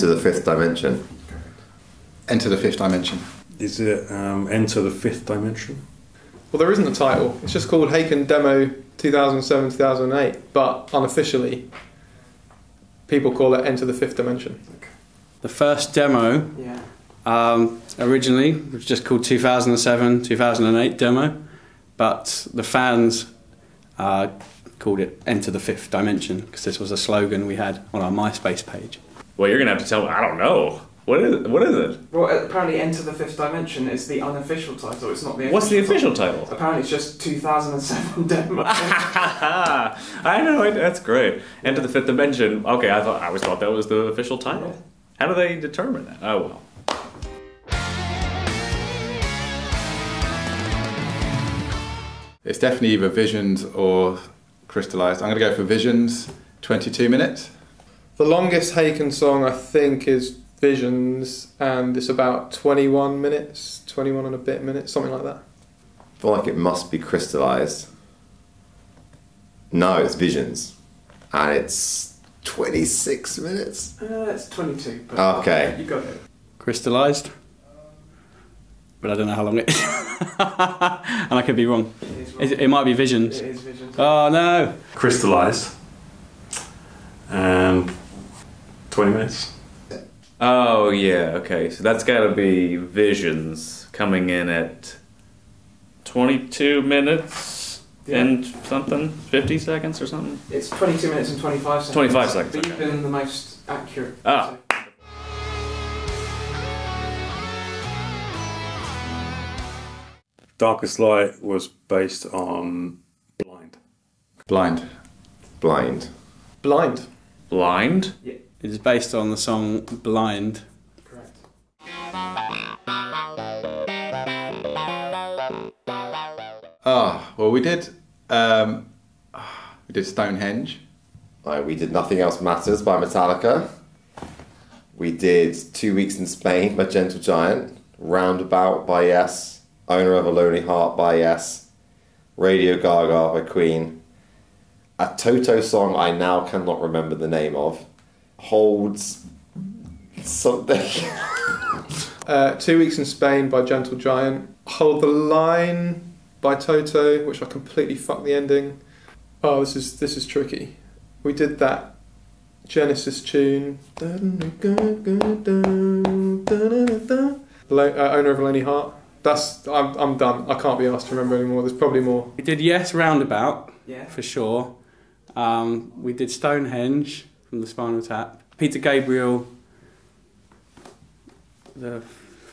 Enter the Fifth Dimension. Enter the Fifth Dimension. Is it um, Enter the Fifth Dimension? Well, there isn't a title. It's just called Haken Demo 2007 2008, but unofficially, people call it Enter the Fifth Dimension. The first demo Yeah. um, originally was just called 2007 2008 demo, but the fans uh, called it Enter the Fifth Dimension because this was a slogan we had on our MySpace page. Well, you're gonna have to tell me. I don't know. What is what is it? Well, apparently, Enter the Fifth Dimension is the unofficial title. It's not the. Official What's the official official title? Apparently, it's just 2007 demo. I know it- that's great. Enter the fifth dimension. Okay, I thought I always thought that was the official title. How do they determine that? Oh well. It's definitely either Visions or Crystallized. I'm going to go for Visions, 22 minutes. The longest Haken song, I think, is Visions, and it's about 21 minutes, 21 and a bit minutes, something like that. I feel like it must be crystallized. No, it's Visions. And it's 26 minutes. uh, it's 22. But Okay. You got it. Crystallized, but I don't know how long it is, and I could be wrong. It is. wrong. It, it might be Visions. It is Visions. Oh no! Crystallized. And 20 minutes. Oh yeah. Okay. So that's got to be Visions coming in at 22 minutes Yeah. and something, 50 seconds or something. It's 22 minutes and 25 seconds. 25 seconds, But you've been the most accurate. Ah. Darkest Light was based on Blind. Blind. Blind. Blind. Blind. It is based on the song Blind. Correct. Ah, well, we did. Um, we did Stonehenge. Uh, we did Nothing Else Matters by Metallica. We did Two Weeks in Spain by Gentle Giant. Roundabout by Yes. Owner of a Lonely Heart by Yes. Radio Gaga by Queen. A Toto song I now cannot remember the name of. Holds something. Uh, Two Weeks in Spain by Gentle Giant. Hold the Line by Toto, which I completely fucked the ending. Oh, this is this is tricky. We did that Genesis tune. Lo- uh, Owner of a Lonely Heart. That's I'm, I'm done. I can't be asked to remember anymore. There's probably more. We did Yes Roundabout Yeah. for sure. Um, we did Stonehenge from the Spinal Tap. Peter Gabriel, the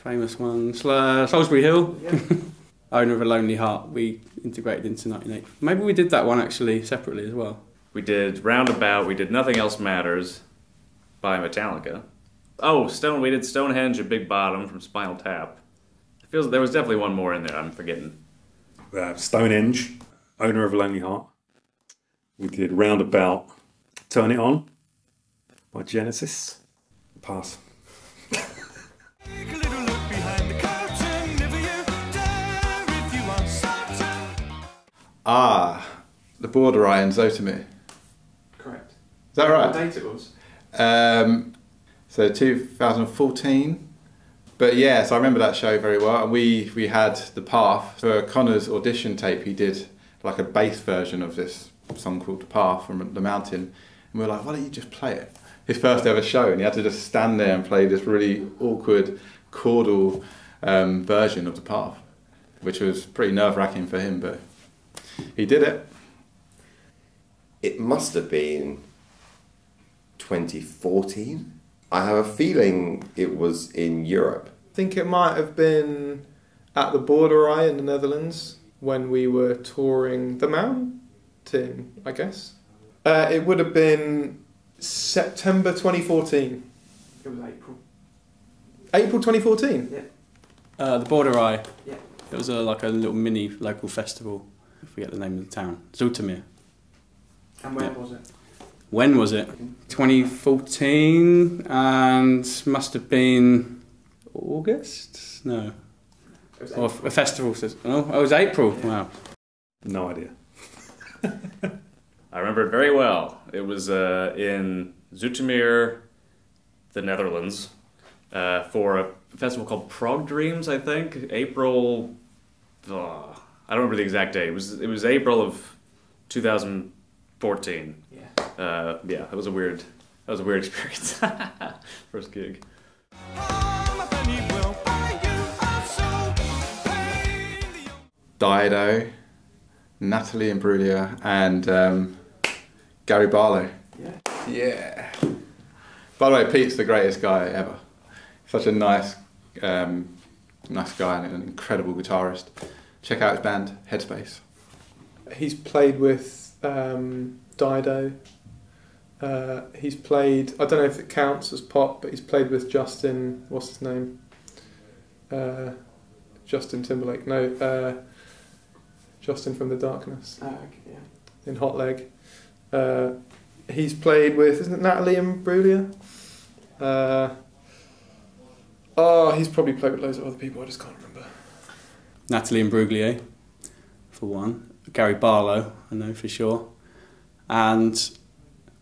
famous one, Sl- Solsbury Hill. Yeah. Owner of a Lonely Heart. We integrated into 1980. Maybe we did that one actually separately as well. We did Roundabout. We did Nothing Else Matters by Metallica. Oh, Stone. We did Stonehenge and Big Bottom from Spinal Tap. It feels there was definitely one more in there. I'm forgetting. Uh, Stonehenge, Owner of a Lonely Heart. We did Roundabout, Turn It On by Genesis. Pass. Take a little look behind the curtain. Never you dare if you want something. Ah, the Boerderij and Zoetermeer. Correct. Is that right? What right? date it was? Um, so 2014. But yeah, so I remember that show very well. And we we had the Path for Connor's audition tape. He did like a bass version of this song called The Path from the Mountain, and we were like, why don't you just play it? His first ever show, and he had to just stand there and play this really awkward chordal um, version of The Path, which was pretty nerve wracking for him, but he did it. It must have been 2014. I have a feeling it was in Europe. I think it might have been at the Boerderij in the Netherlands when we were touring the mountain, I guess. Uh, it would have been September 2014. It was April. April 2014? Uh, the Boerderij. Yeah. It was a, like a little mini local festival. I forget the name of the town. Zoetermeer. And where Yeah. was it? When was it? 2014 and must have been August? No. It was Or April. a festival. says- Oh, it was April. Wow. No idea. I remember it very well. It was uh, in Zoetermeer, the Netherlands uh, for a festival called Prog Dreams. I think April. Uh, I don't remember the exact date. It was it was April of 2014. Yeah. Uh, yeah, that was a weird that was a weird experience. First gig. All a penny will buy you a soul. Pay the Dido, Natalie Imbruglia, and um, Gary Barlow. Yeah. Yeah. By the way, Pete's the greatest guy ever. Such a nice, um, nice guy and an incredible guitarist. Check out his band, Headspace. He's played with um, Dido. Uh, he's played. I don't know if it counts as pop, but he's played with Justin. What's his name? Uh, Justin Timberlake. No, uh, Justin from the Darkness Oh, okay, yeah. in Hot Leg. Uh, he's played with. Isn't it Natalie Imbruglia? Uh, oh, he's probably played with loads of other people. I just can't remember. Natalie Imbruglia, for one. Gary Barlow, I know for sure. And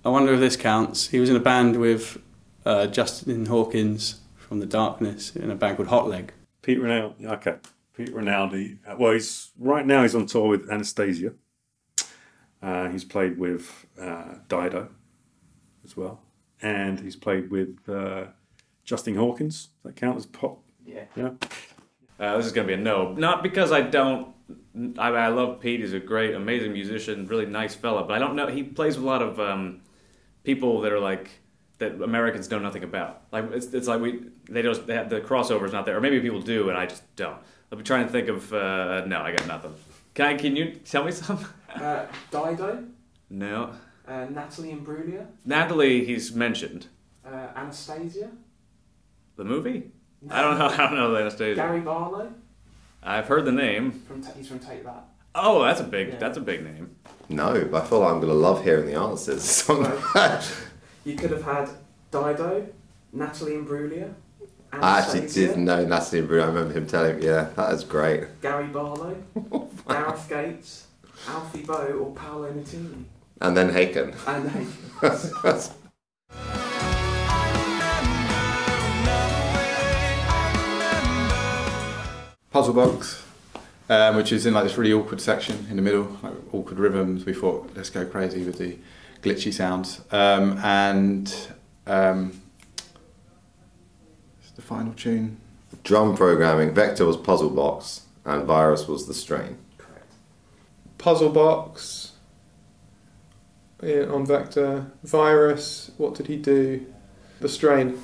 I wonder if this counts. He was in a band with uh, Justin Hawkins from The Darkness in a band called Hot Leg. Pete Rinaldi. Okay, Pete Rinaldi. uh, Well, he's right now. He's on tour with Anastacia. Uh, he's played with uh, Dido as well, and he's played with uh, Justin Hawkins. Does that count as pop? Yeah. Yeah. Uh, this is going to be a no. Not because I don't. I, I love Pete. He's a great, amazing musician, really nice fella. But I don't know. He plays with a lot of um, people that are like that Americans know nothing about. Like it's, it's like we they don't they have, the crossover's not there, or maybe people do, and I just don't. I'll be trying to think of. Uh, no, I got nothing. Can I, can you tell me some? Uh, Dido, no, uh, Natalie Imbruglia, Natalie. He's mentioned uh, Anastasia, the movie. I don't know. I don't know the Anastasia. Gary Barlow. I've heard the name. From Ta he's from Take That. Oh, that's a big. Yeah. That's a big name. No, but I feel like I'm going to love hearing the answers. You could have had Dido, Natalie Imbruglia, Anastasia, I actually Anastasia, did know Natalie Imbruglia. I remember him telling me, yeah, that is great. Gary Barlow, Gareth Gates, Alfie Boe, or Paolo Nutini. And then Haken. And Haken. Puzzle Box, um, which is in like this really awkward section in the middle, like awkward rhythms. We thought, let's go crazy with the glitchy sounds. Um, and um, it's the final tune. Drum programming, Vector was Puzzle Box, and Virus was the strain. Correct. Puzzle Box on Vector. Virus, what did he do? The Strain.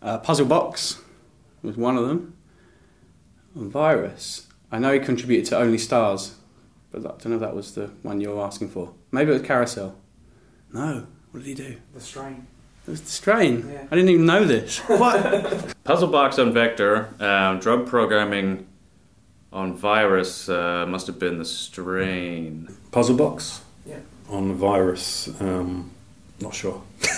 Uh, Puzzle Box was one of them. And Virus, I know he contributed to Only Stars, but I don't know if that was the one you're asking for. Maybe it was Carousel. No, what did he do? The Strain. It was the Strain. Yeah. I didn't even know this. What? Puzzle box on Vector. Um, drum programming on Virus uh, must have been the strain. Puzzle box. Yeah. On virus. Um, not sure.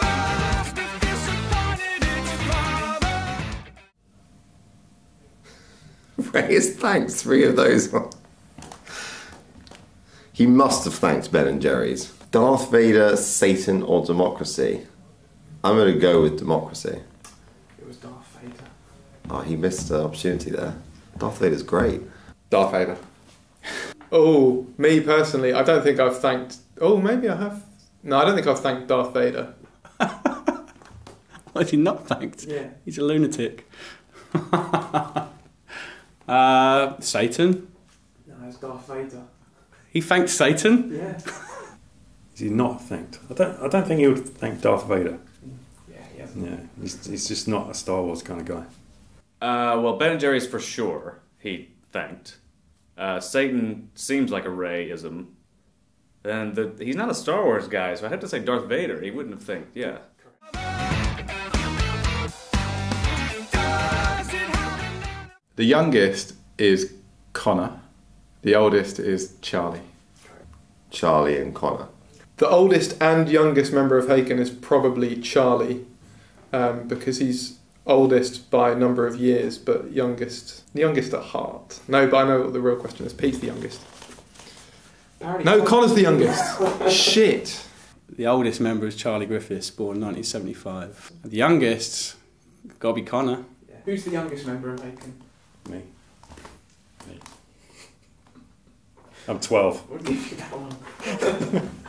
Must have disappointed its father. Raise thanks, three of those. he must have thanked Ben and Jerry's. Darth Vader, Satan, or democracy? I'm going to go with democracy. It was Darth Vader. Oh, he missed the opportunity there. Darth Vader's great. Darth Vader. Oh, me personally, I don't think I've thanked. Oh, maybe I have. No, I don't think I've thanked Darth Vader. Why is he not thanked? Yeah. He's a lunatic. uh, Satan. No, it's Darth Vader. He thanked Satan. Yeah. Is he not thanked? I don't. I don't think he would thank Darth Vader. Yeah, he hasn't. Yeah, he's, he's just not a Star Wars kind of guy. Uh, well, Ben and Jerry's for sure he thanked. Uh, Satan seems like a Rayism. And the, he's not a Star Wars guy, so I have to say Darth Vader. He wouldn't have thanked, yeah. Does it happen? The youngest is Connor. The oldest is Charlie. Charlie and Connor. The oldest and youngest member of Haken is probably Charlie, um, because he's oldest by a number of years, but youngest, the youngest at heart. No, but I know what the real question is. Pete's the youngest. Apparently No, Connor's the youngest. Shit. The oldest member is Charlie Griffiths, born 1975. The youngest, gotta be Connor. Yeah. Who's the youngest member of Haken? Me. Me. I'm 12.